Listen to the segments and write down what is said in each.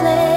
place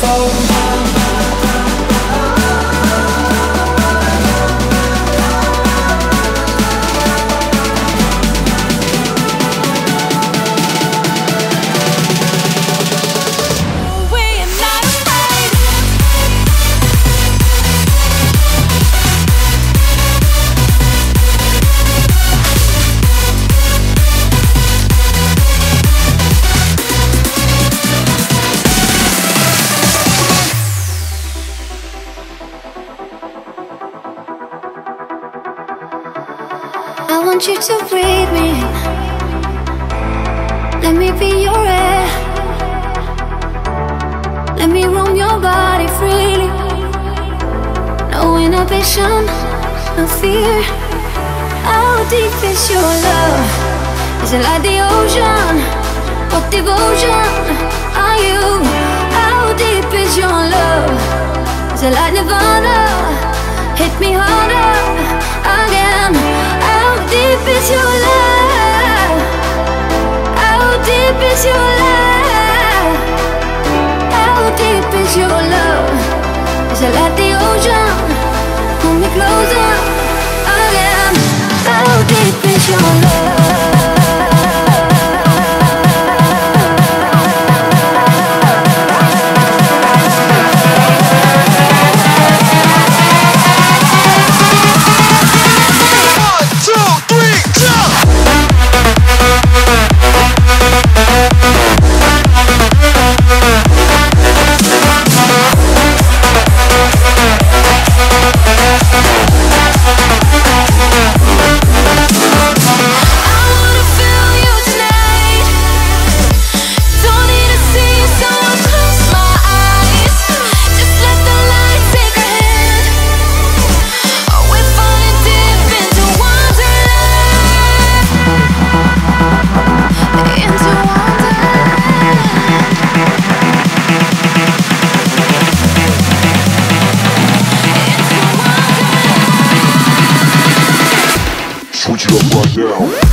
phone. Let me be your air. Let me roam your body freely. No inhibition, no fear. How deep is your love? Is it like the ocean? What devotion are you? How deep is your love? Is it like Nirvana? Hit me harder again. How deep is your love? Is your love? How deep is your love? The ocean? Pull me closer again. How deep is your love? Up right now.